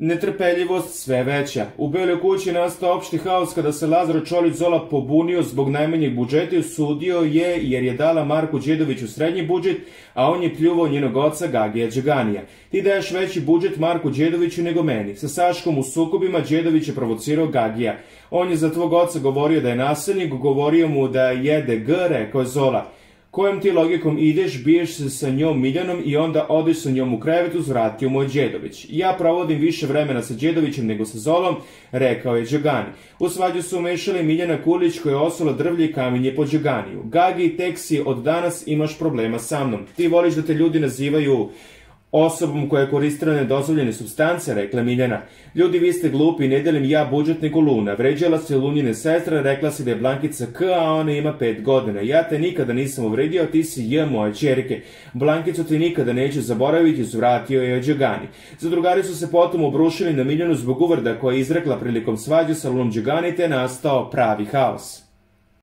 Netrpeljivost sve veća. U Beloj kući nastao opšti haos kada se Lazar Čolić Zola pobunio zbog najmanjeg budžeta i osudio je jer je dala Marku Đedoviću srednji budžet, a on je pljuvao njenog oca Gagija Đeganija. Ti daješ veći budžet Marku Đedoviću nego meni. Sa Saškom u sukobima Đedović je provocirao Gagija. On je za tvog oca govorio da je nasilnik, govorio mu da jede G, rekao je Zola. Kojom ti logikom ideš, biješ se sa njom Miljanom i onda odeš sa njom u krevet, uzvratio mu je Đedović. Ja provodim više vremena sa Đedovićem nego sa Zolom, rekao je Đogani. U svađu su umešali Miljana Kulić koja je osula drvlje i kamenje po Đoganiju. Gagi, tek si od danas imaš problema sa mnom. Ti voliš da te ljudi nazivaju Osobom koja je koristila nedozvoljene substance, rekla Miljana. Ljudi, vi ste glupi, ne delim ja budžet nego Luna. Vređala se Lunjine sestra, rekla se da je Blankica K, a ona ima pet godina. Ja te nikada nisam uvredio, ti si J moje čerke. Blankicu ti nikada neću zaboraviti, zvratio je Đogani. Zadrugari su se potom obrušili na Miljanu zbog uvrda koja je izrekla prilikom svađe sa Lunom Đogani, te nastao pravi haos.